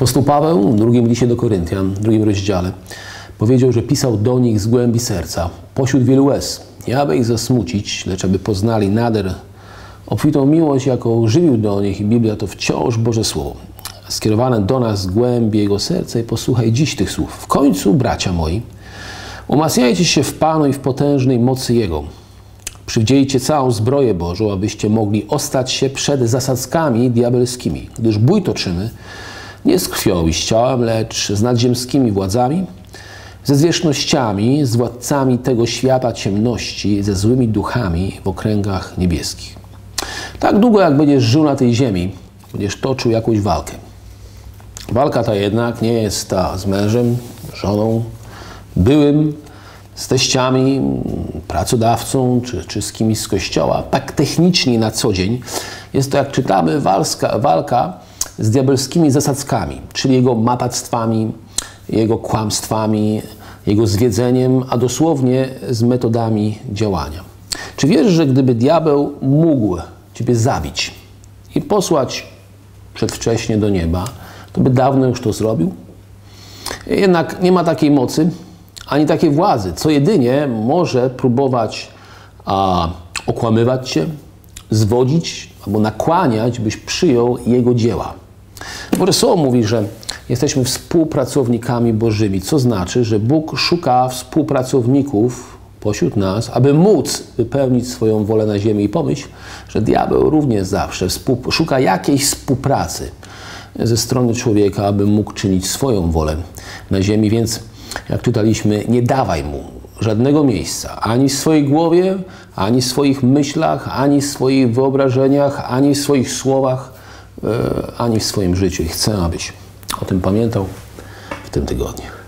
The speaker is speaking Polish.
Apostoł Paweł w drugim liście do Koryntian, w drugim rozdziale, powiedział, że pisał do nich z głębi serca, pośród wielu łez, nie aby ich zasmucić, lecz aby poznali nader obfitą miłość, jaką żywił do nich i Biblia to wciąż Boże Słowo, skierowane do nas z głębi Jego serca i posłuchaj dziś tych słów. W końcu, bracia moi, umacniajcie się w Panu i w potężnej mocy Jego. Przywdziejcie całą zbroję Bożą, abyście mogli ostać się przed zasadzkami diabelskimi, gdyż bój toczymy nie z krwią i z ciałem, lecz z nadziemskimi władzami, ze zwierzchnościami, z władcami tego świata ciemności, ze złymi duchami w okręgach niebieskich. Tak długo, jak będziesz żył na tej ziemi, będziesz toczył jakąś walkę. Walka ta jednak nie jest ta z mężem, żoną, byłym, z teściami, pracodawcą czy, czy z kimś z kościoła. Tak technicznie na co dzień jest to, jak czytamy, walska, walka z diabelskimi zasadzkami, czyli jego mapactwami, jego kłamstwami, jego zwiedzeniem, a dosłownie z metodami działania. Czy wiesz, że gdyby diabeł mógł Ciebie zabić i posłać przedwcześnie do nieba, to by dawno już to zrobił? Jednak nie ma takiej mocy, ani takiej władzy, co jedynie może próbować a, okłamywać Cię, zwodzić albo nakłaniać, byś przyjął Jego dzieła. Słowo mówi, że jesteśmy współpracownikami Bożymi, co znaczy, że Bóg szuka współpracowników pośród nas, aby móc wypełnić swoją wolę na ziemi. I pomyśl, że diabeł również zawsze szuka jakiejś współpracy ze strony człowieka, aby mógł czynić swoją wolę na ziemi. Więc, jak czytaliśmy, nie dawaj mu żadnego miejsca ani w swojej głowie, ani w swoich myślach, ani w swoich wyobrażeniach, ani w swoich słowach, ani w swoim życiu. I chcę, abyś o tym pamiętał w tym tygodniu.